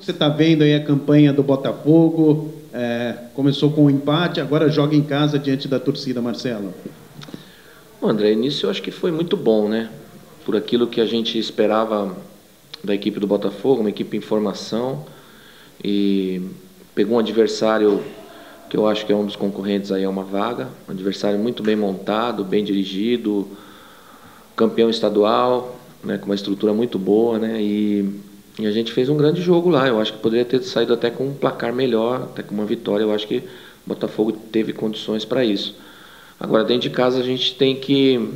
você está vendo aí a campanha do Botafogo? É, começou com um empate, agora joga em casa diante da torcida, Marcelo. Bom, André, início eu acho que foi muito bom, né? Por aquilo que a gente esperava da equipe do Botafogo, uma equipe em formação e pegou um adversário que eu acho que é um dos concorrentes aí a uma vaga, um adversário muito bem montado, bem dirigido, campeão estadual, né, com uma estrutura muito boa, né, e, e, a gente fez um grande jogo lá. Eu acho que poderia ter saído até com um placar melhor, até com uma vitória. Eu acho que o Botafogo teve condições para isso. Agora, dentro de casa, a gente tem que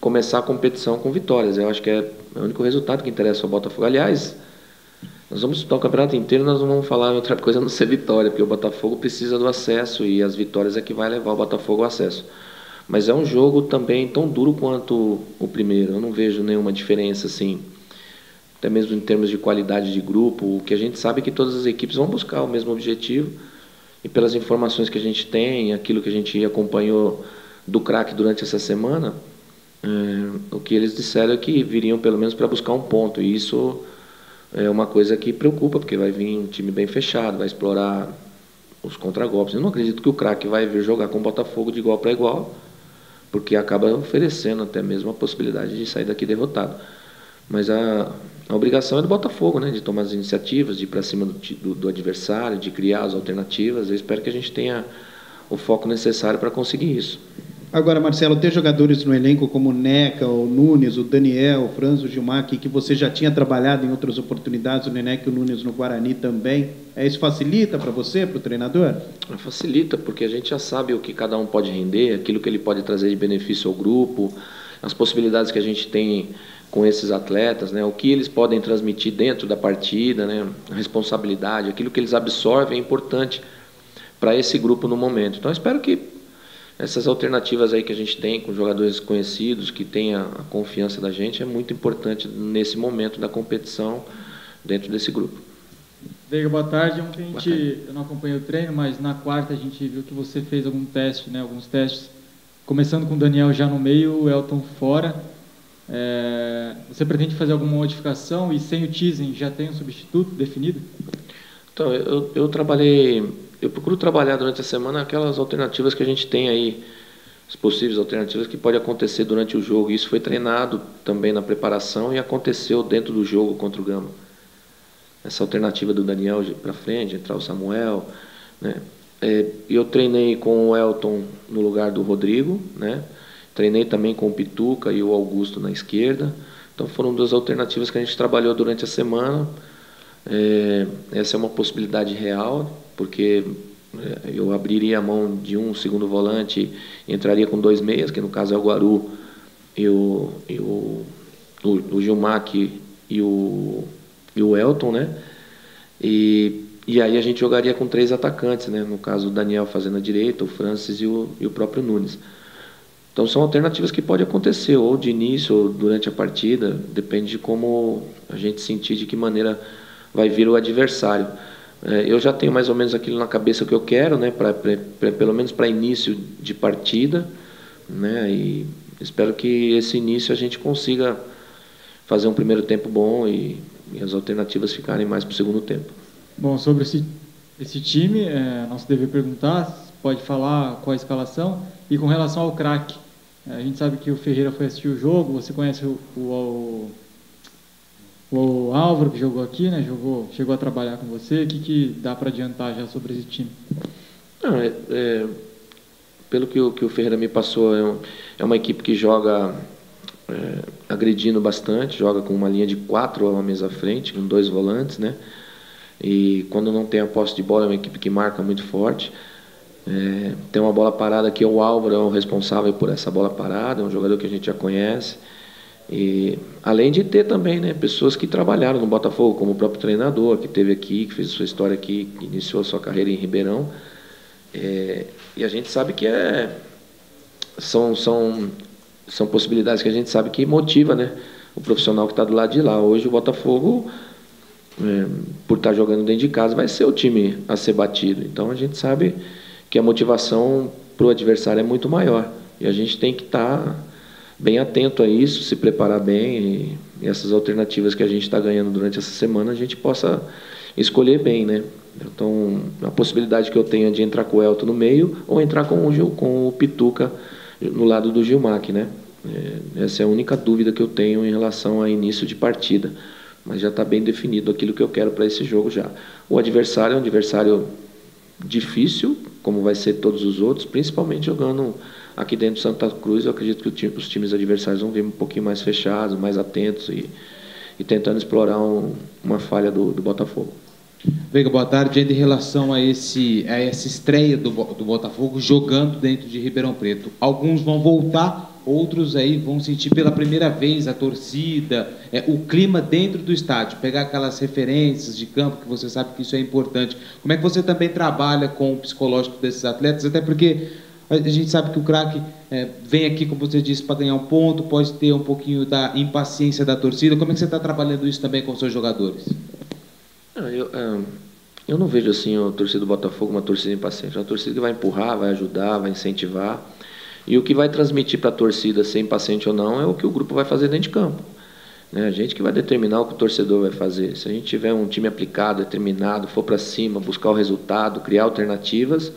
começar a competição com vitórias. Eu acho que é o único resultado que interessa ao Botafogo. Aliás, nós vamos estudar o campeonato inteiro, nós não vamos falar outra coisa não ser vitória, porque o Botafogo precisa do acesso e as vitórias é que vai levar o Botafogo ao acesso. Mas é um jogo também tão duro quanto o primeiro. Eu não vejo nenhuma diferença assim, até mesmo em termos de qualidade de grupo. O que a gente sabe é que todas as equipes vão buscar o mesmo objetivo. E pelas informações que a gente tem, aquilo que a gente acompanhou do craque durante essa semana, é, o que eles disseram é que viriam pelo menos para buscar um ponto. E isso é uma coisa que preocupa, porque vai vir um time bem fechado, vai explorar os contragolpes. Eu não acredito que o craque vai vir jogar com o Botafogo de igual para igual, porque acaba oferecendo até mesmo a possibilidade de sair daqui derrotado. Mas a, a obrigação é do Botafogo, né, de tomar as iniciativas, de ir para cima do, do, do, adversário, de criar as alternativas. Eu espero que a gente tenha o foco necessário para conseguir isso. Agora, Marcelo, ter jogadores no elenco como o Neca, o Nunes, o Daniel, o Franz, o Gilmar, que, que você já tinha trabalhado em outras oportunidades, o Neneca e o Nunes no Guarani também, é, isso facilita para você, para o treinador? Facilita, porque a gente já sabe o que cada um pode render, aquilo que ele pode trazer de benefício ao grupo, as possibilidades que a gente tem com esses atletas, né, o que eles podem transmitir dentro da partida, né, a responsabilidade, aquilo que eles absorvem é importante para esse grupo no momento. Então, espero que essas alternativas aí que a gente tem com jogadores conhecidos, que têm a, confiança da gente, é muito importante nesse momento da competição dentro desse grupo. Veiga, boa tarde. Ontem a gente, eu não acompanhei o treino, mas na quarta a gente viu que você fez algum teste, né, alguns testes, começando com o Daniel já no meio, o Elton fora. É, você pretende fazer alguma modificação e sem o Tizen já tem um substituto definido? Então, eu, eu trabalhei eu procuro trabalhar durante a semana aquelas alternativas que a gente tem aí, as possíveis alternativas que pode acontecer durante o jogo. Isso foi treinado também na preparação e aconteceu dentro do jogo contra o Gama. Essa alternativa do Daniel para frente, entrar o Samuel, né? É, eu treinei com o Elton no lugar do Rodrigo, né? Treinei também com o Pituca e o Augusto na esquerda. Então foram duas alternativas que a gente trabalhou durante a semana. É, essa é uma possibilidade real porque é, eu abriria a mão de um segundo volante, entraria com dois meias, que no caso é o Guaru e o, e o, o, o Gilmac e o, e o Elton, né? E, e aí a gente jogaria com três atacantes, né? No caso o Daniel fazendo a direita, o Francis e o, e o próprio Nunes. Então são alternativas que pode acontecer, ou de início ou durante a partida, depende de como a gente sentir, de que maneira vai vir o adversário. É, eu já tenho mais ou menos aquilo na cabeça que eu quero, né, pra, pra, pra pelo menos para início de partida, né, e espero que esse início a gente consiga fazer um primeiro tempo bom e, e as alternativas ficarem mais para o segundo tempo. Bom, sobre esse, esse time, é, nosso dever perguntar, pode falar qual a escalação, e com relação ao craque, a gente sabe que o Ferreira foi assistir o jogo, você conhece o, o, o Álvaro, que jogou aqui, né, jogou, chegou a trabalhar com você, o que, que dá para adiantar já sobre esse time? Não, é, é, pelo que o, que o Ferreira me passou, é, um, é uma equipe que joga é, agredindo bastante, joga com uma linha de quatro homens à frente, com dois volantes, né? E quando não tem a posse de bola, é uma equipe que marca muito forte. É, tem uma bola parada que o Álvaro é o responsável por essa bola parada, é um jogador que a gente já conhece. E, além de ter também né, pessoas que trabalharam no Botafogo, como o próprio treinador, que teve aqui, que fez sua história aqui, que iniciou sua carreira em Ribeirão. É, e a gente sabe que é, são, são, são possibilidades que a gente sabe que motiva né, o profissional que está do lado de lá. Hoje o Botafogo, é, por estar tá jogando dentro de casa, vai ser o time a ser batido. Então a gente sabe que a motivação para o adversário é muito maior. E a gente tem que estar. Tá bem atento a isso, se preparar bem essas alternativas que a gente está ganhando durante essa semana a gente possa escolher bem, né? Então, a possibilidade que eu tenho é de entrar com o Elton no meio ou entrar com o, Gil, com o Pituca no lado do Gilmac, né? É, essa é a única dúvida que eu tenho em relação a início de partida. Mas já está bem definido aquilo que eu quero para esse jogo já. O adversário é um adversário difícil, como vai ser todos os outros, principalmente jogando aqui dentro de Santa Cruz. Eu acredito que os times adversários vão vir um pouquinho mais fechados, mais atentos e, e tentando explorar um, uma falha do, do Botafogo. Veiga, boa tarde. Em relação a, esse, a essa estreia do, do Botafogo jogando dentro de Ribeirão Preto, alguns vão voltar, outros aí vão sentir pela primeira vez a torcida, é, o clima dentro do estádio, pegar aquelas referências de campo, que você sabe que isso é importante. Como é que você também trabalha com o psicológico desses atletas? Até porque a gente sabe que o craque é, vem aqui, como você disse, para ganhar um ponto, pode ter um pouquinho da impaciência da torcida. Como é que você está trabalhando isso também com os seus jogadores? Eu, é, eu não vejo assim a torcida do Botafogo uma torcida impaciente. É uma torcida que vai empurrar, vai ajudar, vai incentivar. E o que vai transmitir para a torcida ser impaciente ou não é o que o grupo vai fazer dentro de campo. Né? A gente que vai determinar o que o torcedor vai fazer. Se a gente tiver um time aplicado, determinado, for para cima, buscar o resultado, criar alternativas,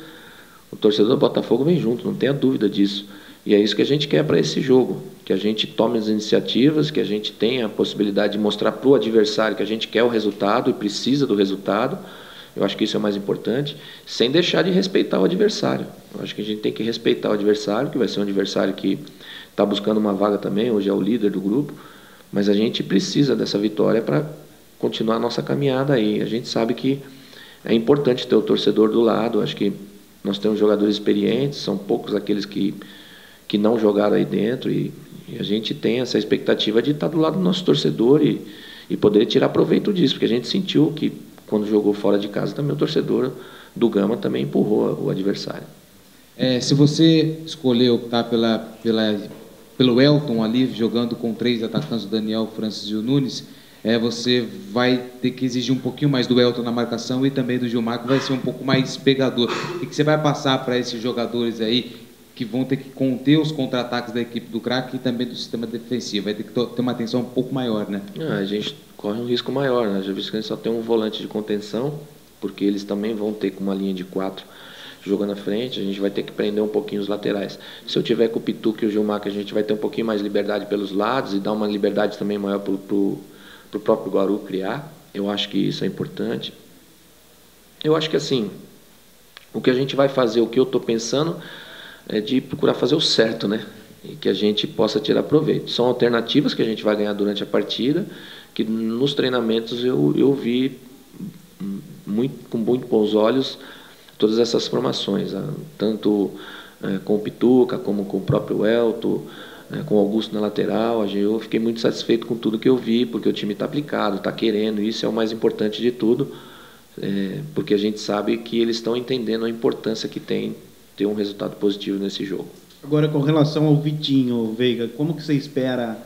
o torcedor do Botafogo vem junto, não tenha dúvida disso. E é isso que a gente quer para esse jogo, que a gente tome as iniciativas, que a gente tenha a possibilidade de mostrar para o adversário que a gente quer o resultado e precisa do resultado. Eu acho que isso é o mais importante, sem deixar de respeitar o adversário. Eu acho que a gente tem que respeitar o adversário, que vai ser um adversário que está buscando uma vaga também, hoje é o líder do grupo, mas a gente precisa dessa vitória para continuar a nossa caminhada aí. A gente sabe que é importante ter o torcedor do lado, acho que nós temos jogadores experientes, são poucos aqueles que que não jogaram aí dentro e, e a gente tem essa expectativa de estar do lado do nosso torcedor e, e poder tirar proveito disso, porque a gente sentiu que quando jogou fora de casa também o torcedor do Gama também empurrou o adversário. É, se você escolher optar pela, pela, pelo Elton ali, jogando com três atacantes, o Daniel, o Francis e o Nunes, é, você vai ter que exigir um pouquinho mais do Elton na marcação e também do Gilmar, que vai ser um pouco mais pegador. O que você vai passar para esses jogadores aí que vão ter que conter os contra-ataques da equipe do craque e também do sistema defensivo. Vai ter que ter uma atenção um pouco maior, né? Ah, a gente corre um risco maior, né? Já visto que a gente só tem um volante de contenção, porque eles também vão ter com uma linha de quatro jogando na frente, a gente vai ter que prender um pouquinho os laterais. Se eu tiver com o Pituca e o Gilmar, que a gente vai ter um pouquinho mais de liberdade pelos lados e dar uma liberdade também maior para o próprio Guaru criar, eu acho que isso é importante. Eu acho que assim, o que a gente vai fazer, o que eu estou pensando, é de procurar fazer o certo, né? E que a gente possa tirar proveito. São alternativas que a gente vai ganhar durante a partida, que nos treinamentos eu, eu vi muito, com muito bons olhos todas essas formações, ah, tanto é, com o Pituca, como com o próprio Elto, é, com o Augusto na lateral. Eu fiquei muito satisfeito com tudo que eu vi, porque o time está aplicado, está querendo, isso é o mais importante de tudo, é, porque a gente sabe que eles estão entendendo a importância que tem ter um resultado positivo nesse jogo. Agora, com relação ao Vitinho, Veiga, como que você espera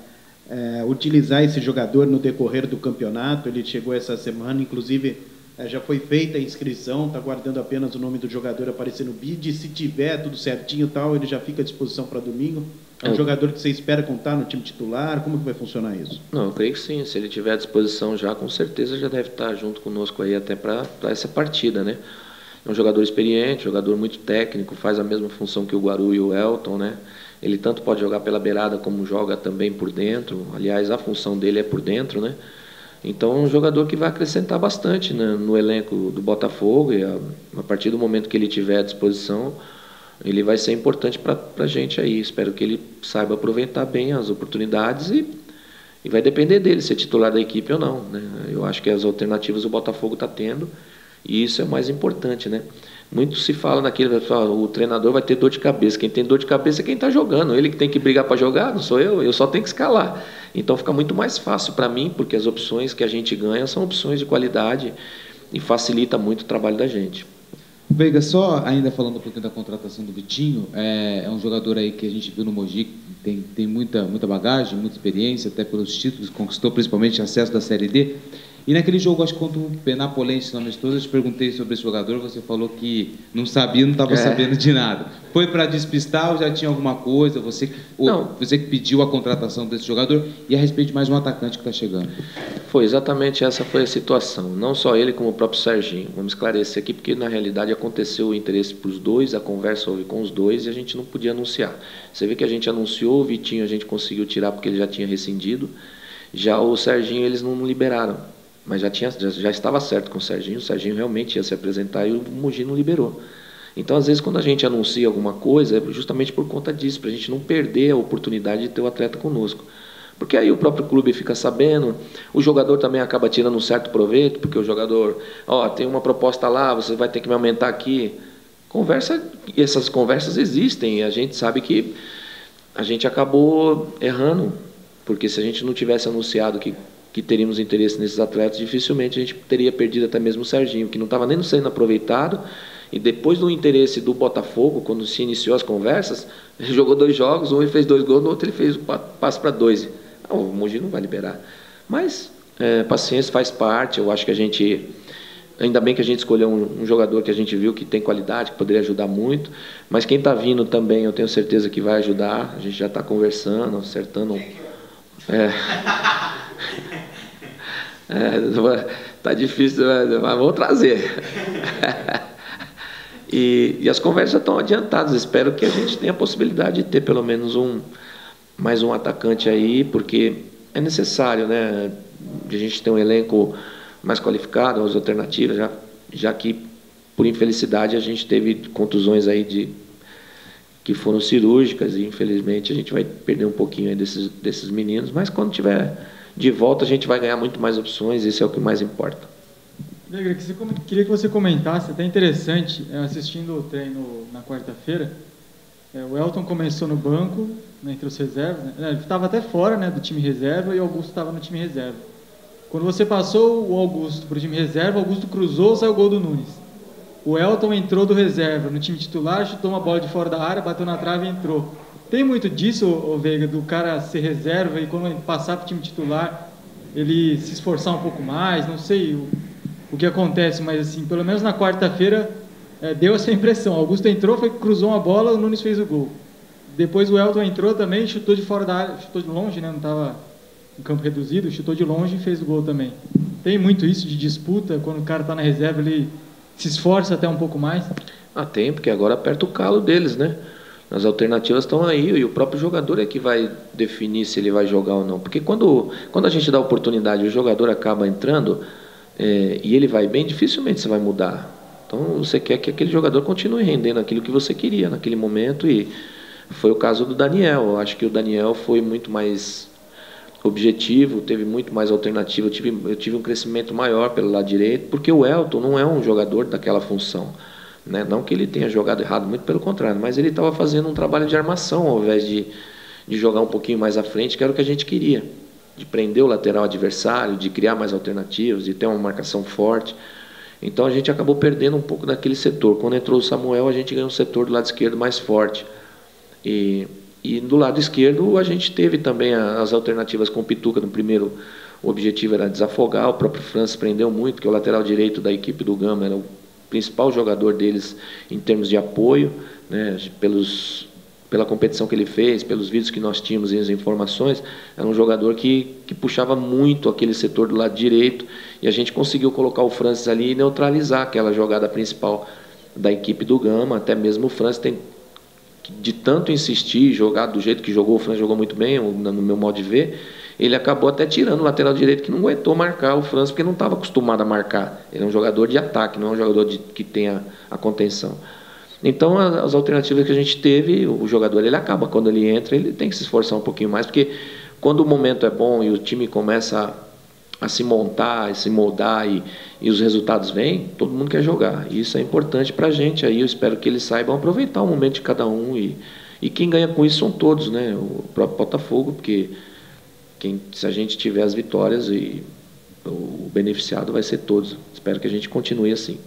é, utilizar esse jogador no decorrer do campeonato? Ele chegou essa semana, inclusive é, já foi feita a inscrição, está guardando apenas o nome do jogador aparecer no bid. Se tiver tudo certinho tal, ele já fica à disposição para domingo. É um é. jogador que você espera contar no time titular? Como que vai funcionar isso? Não, eu creio que sim. Se ele tiver à disposição já, com certeza já deve estar junto conosco aí até para essa partida, né? É um jogador experiente, jogador muito técnico, faz a mesma função que o Guaru e o Elton, né? Ele tanto pode jogar pela beirada como joga também por dentro. Aliás, a função dele é por dentro, né? Então, é um jogador que vai acrescentar bastante né, no elenco do Botafogo e a, a, partir do momento que ele tiver à disposição, ele vai ser importante para a gente aí. Espero que ele saiba aproveitar bem as oportunidades e, e vai depender dele ser titular da equipe ou não. Né? Eu acho que as alternativas o Botafogo está tendo e isso é o mais importante, né? Muito se fala naquele, o treinador vai ter dor de cabeça. Quem tem dor de cabeça é quem está jogando. Ele que tem que brigar para jogar, não sou eu. Eu só tenho que escalar. Então fica muito mais fácil para mim, porque as opções que a gente ganha são opções de qualidade e facilita muito o trabalho da gente. Veiga, só ainda falando um pouquinho da contratação do Vitinho, é, é um jogador aí que a gente viu no Mogi, tem, tem muita, muita bagagem, muita experiência, até pelos títulos conquistou, principalmente acesso da Série D. E naquele jogo, acho que contra o Penapolense, no amistoso, eu te perguntei sobre esse jogador, você falou que não sabia, não estava é. sabendo de nada. Foi para despistar ou já tinha alguma coisa? Você ou, você que pediu a contratação desse jogador e a respeito de mais um atacante que está chegando? Foi exatamente essa foi a situação. Não só ele, como o próprio Serginho. Vamos esclarecer aqui, porque na realidade aconteceu o interesse para os dois, a conversa houve com os dois e a gente não podia anunciar. Você vê que a gente anunciou, o Vitinho a gente conseguiu tirar porque ele já tinha rescindido. Já o Serginho eles não liberaram mas já, tinha, já, já, estava certo com o Serginho, o Serginho realmente ia se apresentar e o Mugi não liberou. Então, às vezes, quando a gente anuncia alguma coisa, é justamente por conta disso, para a gente não perder a oportunidade de ter o atleta conosco. Porque aí o próprio clube fica sabendo, o jogador também acaba tirando um certo proveito, porque o jogador, ó, oh, tem uma proposta lá, você vai ter que me aumentar aqui. Conversa, essas conversas existem, e a gente sabe que a gente acabou errando, porque se a gente não tivesse anunciado que que teríamos interesse nesses atletas, dificilmente a gente teria perdido até mesmo o Serginho, que não estava nem sendo aproveitado. E depois do interesse do Botafogo, quando se iniciou as conversas, ele jogou dois jogos, um ele fez dois gols, no outro ele fez o passo para dois. Ah, o Mogi não vai liberar. Mas é, paciência faz parte, eu acho que a gente. Ainda bem que a gente escolheu um, um, jogador que a gente viu que tem qualidade, que poderia ajudar muito. Mas quem está vindo também, eu tenho certeza que vai ajudar. A gente já está conversando, acertando. É, É, tá difícil, mas vamos trazer. e, e, as conversas estão adiantadas. Espero que a gente tenha a possibilidade de ter pelo menos um mais um atacante aí, porque é necessário, né? A gente ter um elenco mais qualificado, as alternativas, já, já que por infelicidade a gente teve contusões aí de que foram cirúrgicas e infelizmente a gente vai perder um pouquinho aí desses, desses meninos, mas quando tiver de volta a gente vai ganhar muito mais opções, isso é o que mais importa. Queria que você comentasse, até interessante, é, assistindo o treino na quarta-feira, é, o Elton começou no banco, né, entre os reservas, né, ele estava até fora né, do time reserva e o Augusto estava no time reserva. Quando você passou o Augusto para o time reserva, o Augusto cruzou, saiu o gol do Nunes. O Elton entrou do reserva no time titular, chutou uma bola de fora da área, bateu na trave e entrou. Tem muito disso, o Veiga, do cara ser reserva e quando ele passar para o time titular, ele se esforçar um pouco mais, não sei o, o que acontece, mas assim, pelo menos na quarta-feira é, deu essa impressão. Augusto entrou, foi, cruzou uma bola, o Nunes fez o gol. Depois o Elton entrou também, chutou de fora da área, chutou de longe, né? não estava em campo reduzido, chutou de longe e fez o gol também. Tem muito isso de disputa, quando o cara está na reserva, ele se esforça até um pouco mais? Ah, tem, porque agora aperta o calo deles, né? As alternativas estão aí e o próprio jogador é que vai definir se ele vai jogar ou não. Porque quando, quando a gente dá oportunidade e o jogador acaba entrando é, e ele vai bem, dificilmente você vai mudar. Então você quer que aquele jogador continue rendendo aquilo que você queria naquele momento e foi o caso do Daniel. Eu acho que o Daniel foi muito mais objetivo, teve muito mais alternativa. Eu tive, eu tive um crescimento maior pelo lado direito, porque o Elton não é um jogador daquela função. Né? Não que ele tenha jogado errado, muito pelo contrário, mas ele estava fazendo um trabalho de armação ao invés de, de jogar um pouquinho mais à frente, que era o que a gente queria. De prender o lateral adversário, de criar mais alternativas, de ter uma marcação forte. Então a gente acabou perdendo um pouco daquele setor. Quando entrou o Samuel, a gente ganhou um setor do lado esquerdo mais forte. E, e do lado esquerdo, a gente teve também as alternativas com o Pituca no primeiro. O objetivo era desafogar, o próprio Francis prendeu muito, que é o lateral direito da equipe do Gama era o principal jogador deles em termos de apoio, né, pelos, pela competição que ele fez, pelos vídeos que nós tínhamos e as informações, era um jogador que, que puxava muito aquele setor do lado direito e a gente conseguiu colocar o Francis ali e neutralizar aquela jogada principal da equipe do Gama, até mesmo o Francis tem de tanto insistir, jogar do jeito que jogou, o Francis jogou muito bem, no meu modo de ver, ele acabou até tirando o lateral direito que não aguentou marcar o França, porque não estava acostumado a marcar. Ele é um jogador de ataque, não é um jogador de, que tenha a contenção. Então, as alternativas que a gente teve, o jogador ele acaba, quando ele entra, ele tem que se esforçar um pouquinho mais, porque quando o momento é bom e o time começa a, a se montar, a se moldar e, e os resultados vêm, todo mundo quer jogar. E isso é importante para a gente. Aí eu espero que eles saibam aproveitar o momento de cada um. E, e quem ganha com isso são todos, né? o próprio Botafogo, porque quem, se a gente tiver as vitórias e o beneficiado vai ser todos. Espero que a gente continue assim.